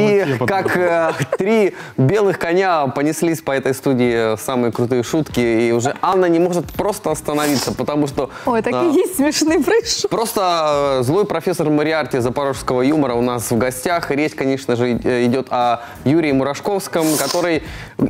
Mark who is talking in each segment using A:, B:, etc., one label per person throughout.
A: И как э, три белых коня понеслись по этой студии самые крутые шутки, и уже Анна не может просто остановиться, потому что
B: Ой,
A: а,
B: такий є смішний прийшов.
A: просто э, злой профессор Мариарти запорожского юмора у нас в гостях. Речь, конечно же, и- идет о Юрии Мурашковском, который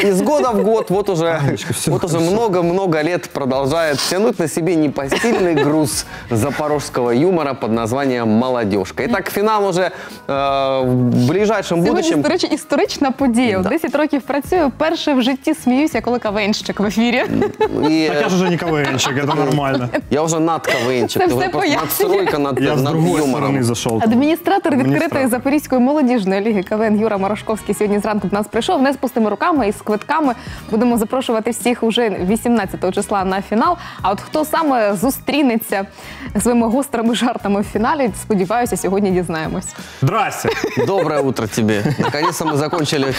A: из года в год вот уже вот уже много-много лет продолжает тянуть на себе непосильный груз запорожского юмора под названием «Молодежка». Итак, финал уже э, в ближайшем
B: Сьогодні,
A: будущем.
B: до речі, історична подія.
A: Да.
B: 10 років працюю, перше в житті сміюся, коли кавенщик в ефірі.
A: И,
C: Так я же уже не КВНчик, это нормально.
A: я уже над КВНчик.
B: Это
A: Ты уже
B: все
A: просто
B: пояснение.
A: надстройка над,
C: Я с
A: над
C: другой
A: юмором.
C: стороны зашел.
B: Адміністратор відкритої
C: Адміністратор.
B: Запорізької молодіжної ліги КВН Юра Морошковський сьогодні зранку до нас прийшов не з пустими руками і з квитками. Будемо запрошувати всіх уже 18 числа на фінал. А от хто саме зустрінеться своїми гострими жартами в фіналі, сподіваюся, сьогодні дізнаємось.
C: Здрасте.
A: Доброе утро тебе. Наконец-то мы закончили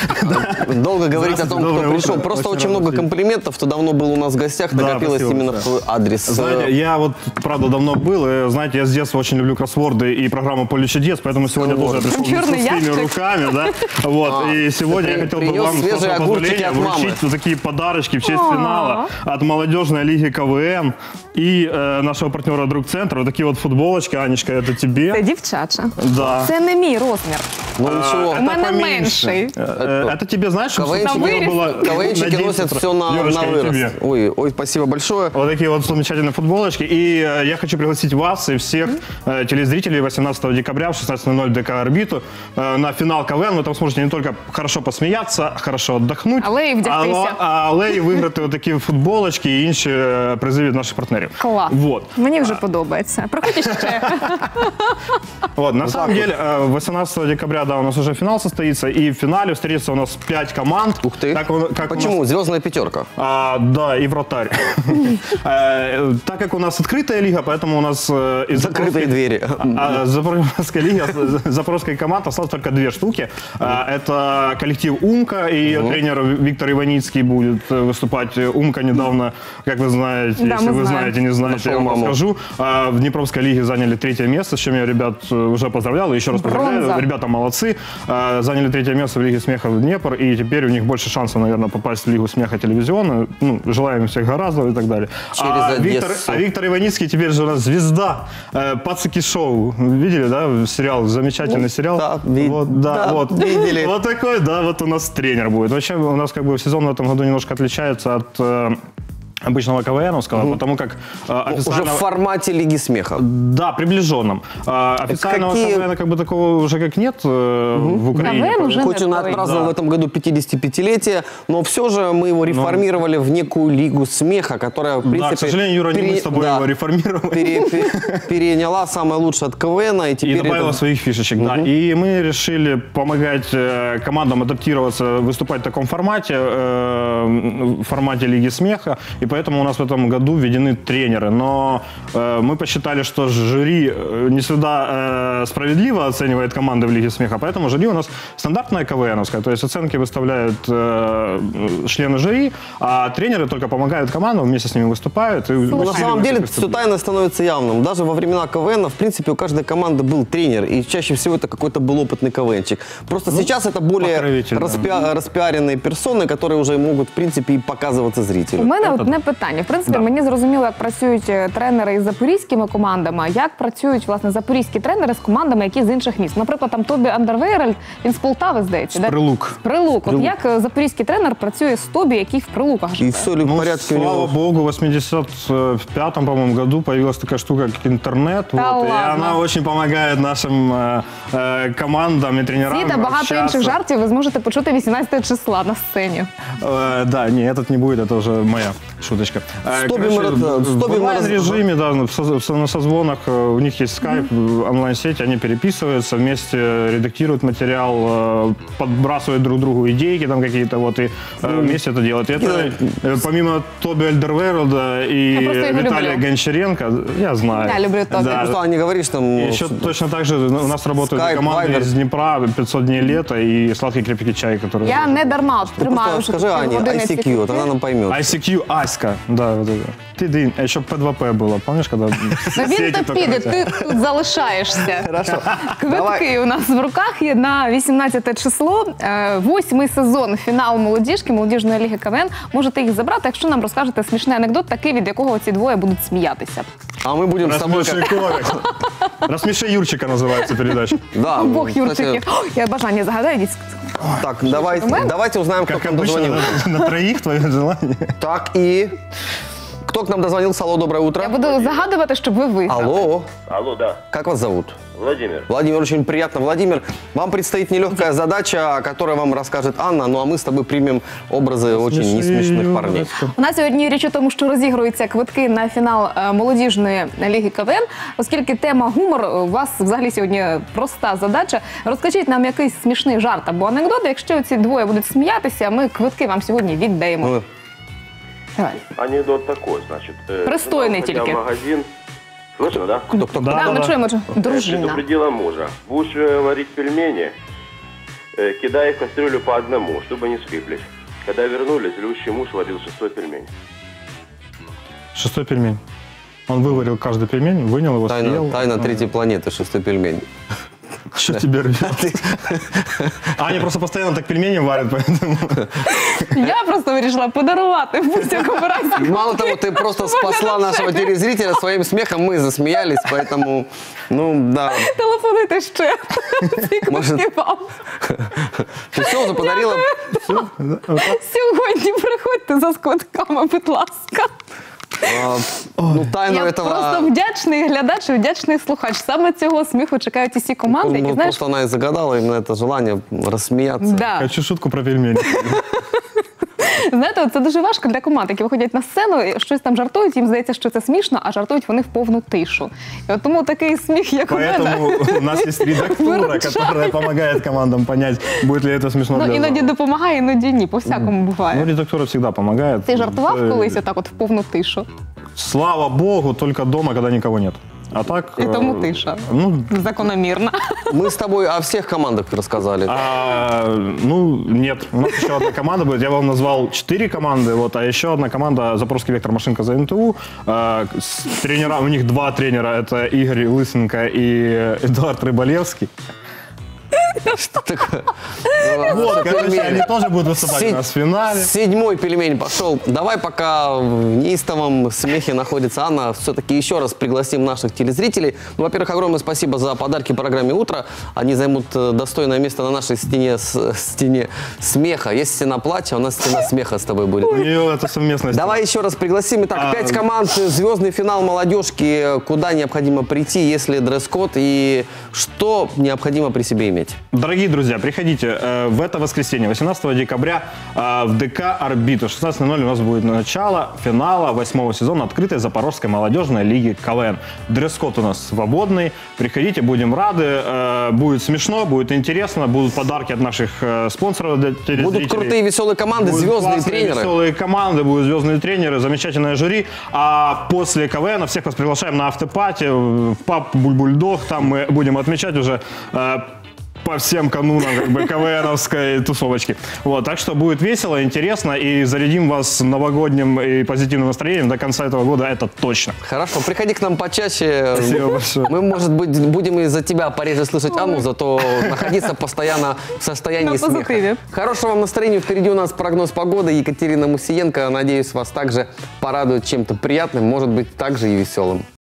A: э, долго говорить о том, кто
C: доброе
A: пришел.
C: утро.
A: Просто
C: Очень
A: очень
C: рад
A: много
C: вас видеть.
A: комплиментов. Ты давно был у нас в гостях,
C: Да,
A: накопилось
C: спасибо
A: именно в
C: большое.
A: твой адрес.
C: Знаете,
A: Э,
C: я вот, правда, давно был. и, Знаете, я с детства очень люблю кроссворды и программу «Поле чудес», поэтому сегодня тоже я пришел
B: Черный
C: с пустыми
B: ящик.
C: руками, да. Вот,
A: А,
C: и сегодня
A: ты
C: я хотел бы
A: принес
C: вам, с
A: свежие
C: вашего
A: огурчики
C: позволения,
A: от мамы.
C: вручить вот такие подарочки в честь
B: А.
C: финала от молодежной лиги КВН и э, нашего партнера «Друг Центр». Вот такие вот футболочки, Анечка, это
B: Це
C: тебе.
B: дівчача.
C: Да.
B: Це не мій розмір.
A: Ну ничего.
B: У мене
C: поменьше.
B: менший.
C: Э, э, Это тебе, знаешь, чтобы
A: КВНчики,
C: чтобы
B: вырез.
C: было
A: КВНчики
C: на
A: носят
C: 10
A: все на,
C: Юрочка,
A: на
C: и
A: вырос.
C: тебе.
A: Ой, ой, спасибо большое.
C: Вот такие вот замечательные футболочки. И э, я хочу пригласить вас и всех э, телезрителей 18 декабря в 16.00 ДК «Орбиту» э, на финал КВН. Вы там сможете не только хорошо посмеяться, хорошо отдохнуть,
B: Але й вдягтися.
C: але, але й виграти такі футболочки і інші е, призи від наших партнерів.
B: Клас.
C: Вот.
B: Мені вже подобається. Приходьте ще.
C: Вот, на самом деле, э, 18 декабря, да, у нас уже финал состоится, и в финале встретится у нас 5 команд.
A: Ух ты.
C: Как, как у нас-
A: Почему? Звездная пятерка.
C: А, да, и вратарь. Э, Так как у нас открытая лига, поэтому у нас э,
A: Закрытые двери.
C: а, Запорожской лиги, запорожской команд осталось только две штуки. А, Это коллектив Умка и тренер Виктор Иваницкий будет э, выступать. Умка недавно, как вы знаете, если вы знаете, не знаете, я вам расскажу. А, В Днепровской лиге заняли третье место, с чем я ребят э, уже поздравлял. И еще раз поздравляю. Ребята молодцы. А, Заняли третье место в Лиге смеха в Днепр. И теперь у них больше шансов, наверное, попасть в Лигу смеха телевизионную. Ну, желаем всех гораздо и так далее.
A: Через
C: а, Виктор, а Виктор Иваницкий теперь же у нас звезда. Э, Пацаки шоу. Видели, да? Сериал, замечательный сериал.
A: да, ви-
C: вот, да,
A: да,
C: вот.
A: видели.
C: Вот такой, да, вот у нас тренер будет. Вообще у нас как бы сезон в этом году немножко отличается от э, обычного КВНовского, потому как э,
A: Уже в формате Лиги Смеха.
C: Да, приближенном. А, официального
A: какие-
C: КВН как бы такого уже как нет э, в Украине.
B: КВН уже
A: Хоть он отпраздновал
C: Да.
A: в этом году 55-летие, но все же мы его реформировали в некую Лигу Смеха, которая, в принципе...
C: Да, к сожалению, Юра, не мы
A: пере-
C: с тобой
A: да,
C: его реформировали.
A: пере- пере- переняла самое лучшее от КВН, и
C: И
A: теперь
C: добавила
A: это-
C: своих фишечек, да. И мы решили помогать э, командам адаптироваться, выступать в таком формате, э, в формате Лиги Смеха. И поэтому у нас в этом году введены тренеры. Но э, мы посчитали, что жюри э, не всегда э, справедливо оценивает команды в Лиге Смеха. Поэтому жюри у нас стандартная КВНовская. То есть оценки выставляют э, члены жюри, а тренеры только помогают командам, вместе с ними выступают. И
A: Ну, на самом деле все тайно становится явным. Даже во времена КВН, в принципе, у каждой команды был тренер, и чаще всего это какой-то был опытный КВНчик. Просто сейчас это более
C: да.
A: распя- распиаренные персоны, которые уже могут, в принципе, и показываться
B: У
A: зрителю.
B: мене одне питання. В принципі,
C: Да.
B: мені зрозуміло, як працюють е, тренери із запорізькими командами, а як працюють власне запорізькі тренери з командами, які з інших міст. Наприклад, там Тобі Андервейрель, він з Полтави, здається,
C: З
B: да?
C: Прилук.
B: З Прилук. От як е, запорізький тренер працює з Тобі, який в Прилуках
A: И
B: живе?
A: все ли в
C: Ну,
A: порядке у
C: слава
A: него?
C: богу, в 85-м, по-моему, году появилась такая штука, как интернет.
B: Да
C: вот, и
B: ладно?
C: она очень помогает нашим э, э, командам и тренерам
B: Ці та багато
C: общаться.
B: інших жартів ви зможете почути 18 числа на сцені.
C: Э, да, не, этот не будет, это уже моя Шуточка. Э,
A: С Тоби
C: короче,
A: мы раз- с
C: в
A: раз-
C: онлайн-режиме, да, на созвонах э, у них есть скайп, э, онлайн-сеть, они переписываются, вместе редактируют материал, э, подбрасывают друг другу идейки там какие-то, вот, и э, вместе это делают. И это, э, помимо Тоби Альдервейролда и Виталия
B: люблю.
C: Гончаренко, я знаю.
B: Я люблю Тоби.
C: Да.
A: Просто не говоришь там...
C: И Еще точно так же у нас работают
A: Skype,
C: команды
A: Viber.
C: из Днепра, 500 дней лета и сладкий крепкий чай, который...
B: Я не дарма тримаю
A: скажи
B: години
A: ICQ, она нам поймет.
C: ICQ, а, Сказка, да, вот это. Ты дынь, а еще П2П было, помнишь, когда
B: Ну він
C: сети
B: то
C: только
B: піде,
C: хотели?
B: ти тут залишаєшся.
A: Хорошо.
B: Квитки
A: Давай.
B: у нас в руках є на 18 число. Е, Восьмий сезон фінал молодіжки, молодіжної ліги КВН. Можете їх забрати, якщо нам розкажете смішний анекдот, такий, від якого ці двоє будуть сміятися.
A: А мы будем с тобой...
C: Рассмеши
A: как-
C: комикс. Рассмеши Юрчика называется передача.
A: Да,
B: Бог
A: кстати,
B: Юрчиків. О, Я бажання загадаю. йдіть.
A: Так, давайте,
B: мене?
A: давайте узнаем, кто
C: Как
A: нам
C: обычно,
A: дозвонился.
C: на, на троих твое желание.
A: Так, и... Кто к нам дозвонился? Алло, доброе утро.
B: Я буду загадувати, щоб ви виграли.
A: Алло,
D: Алло, да.
A: как вас зовут?
D: Владимир.
A: Владимир, очень приятно. Владимир, вам предстоит нелегкая задача, о которой вам расскажет Анна, ну а мы с тобой примем образы очень несмешных парней.
B: У нас сьогодні річ у тому, що розігруються квитки на фінал е, молодіжної ліги КВН, оскільки тема гумор у вас взагалі сьогодні проста задача. Розкажіть нам якийсь смішний жарт або анекдот. Якщо ці двоє будуть сміятися, ми квитки вам сьогодні віддаємо.
A: Ну,
B: Давай.
D: Анекдот такой, значит. э,
B: Пристойный
D: жена, уходя
B: только.
D: в магазин. Слышно, да?
A: кто, кто,
C: Да,
B: Да,
C: да,
B: ми
C: да.
B: чуємо, що
D: Э,
B: дружина.
D: Предупредила мужа. Будешь э, варить пельмени, э, кидай их в кастрюлю по одному, чтобы не слиплись. Когда вернулись, злющий муж варил шестой пельмень.
C: Шестой пельмень. Он выварил каждый пельмень, вынял его,
A: Тайна,
C: съел.
A: тайна третьей планеты, шестой пельмень.
C: Что тебе рвет? Аня просто постоянно так пельмени варит, поэтому...
B: Я просто вирішила подарувати в будь-якому разі.
A: Мало того, ты просто спасла нашего телезрителя своим смехом, мы засмеялись, поэтому, ну да.
B: Телефонуйте ще. Ці
A: Може-
B: квитки вам.
A: Ты все уже подарила?
B: Сьогодні приходьте за квитками, будь ласка.
A: А, ну, тайну
B: Я
A: этого...
B: просто вдячний глядач і вдячний слухач. Саме цього сміху чекають усі команди, які
A: Ну,
B: знаєш.
A: просто она и загадала именно это желание рассмеяться.
B: Да.
C: Хочу шутку про пельмени.
B: Знаєте, це дуже важко для команд, які виходять на сцену, і щось там жартують, їм здається, що це смішно, а жартують вони в повну тишу. І от тому такий сміх, як у мене.
C: Поэтому у нас есть редактура,
B: Выручай.
C: которая помогает командам понять, будет ли это смешно
B: Ну
C: для
B: іноді
C: зала.
B: допомагає, іноді ні. По всякому
C: Ну,
B: буває.
C: редактура всегда помогает.
B: Ти жартував
C: Э,
B: колись отак, от в повну тишу.
C: Слава богу, только дома, когда никого нет. А так...
B: Тому
C: э,
B: тиша.
C: Ну,
B: Закономірна.
A: Мы с тобой о всех командах рассказали.
C: А, ну, нет. У нас еще одна команда будет. Я вам назвал четыре команды, вот, а еще одна команда Запорожский вектор машинка за НТУ. А, с тренера, у них два тренера. Это Игорь Лысенко и Эдуард Рыболевский.
A: Что такое?
C: Вот, короче, они тоже будут выступать у нас в финале.
A: Седьмой пельмень пошел. Давай, пока в неистовом смехе находится Анна, все-таки еще раз пригласим наших телезрителей. Ну, во-первых, огромное спасибо за подарки программе «Утро». Они займут э, достойное место на нашей стене, с- стене смеха. Есть стена плача, у нас стена смеха с тобой будет.
C: Нее это совместность.
A: Давай еще раз пригласим. Итак,
C: А,
A: пять команд, звездный финал молодежки. Куда необходимо прийти, если дресс-код и что необходимо при себе иметь?
C: Дорогие друзья, приходите э, в это воскресенье, 18 декабря, э, в ДК «Орбита». 16.00 у нас будет начало финала восьмого сезона открытой Запорожской молодежной лиги КВН. Дресс-код у нас свободный. Приходите, будем рады. Э, будет смешно, будет интересно, будут подарки от наших спонсоров для телезрителей.
A: Будут крутые веселые команды,
C: Будут
A: звездные
C: классные,
A: тренеры.
C: веселые команды, будут звездные тренеры, замечательное жюри. А после КВН всех вас приглашаем на автопати в паб Бульбульдог. Там мы будем отмечать уже по всем канунам как бы КВНовской тусовочки. Вот, так что будет весело, интересно и зарядим вас новогодним и позитивным настроением до конца этого года, это точно.
A: Хорошо, приходи к нам почаще.
C: Спасибо большое.
A: Мы, может быть, будем из-за тебя пореже слышать Анну, зато находиться постоянно в состоянии
B: На
A: смеха.
B: позитиве.
A: Хорошего вам настроения. Впереди у нас прогноз погоды. Екатерина Мусиенко, надеюсь, вас также порадует чем-то приятным, может быть, также и веселым.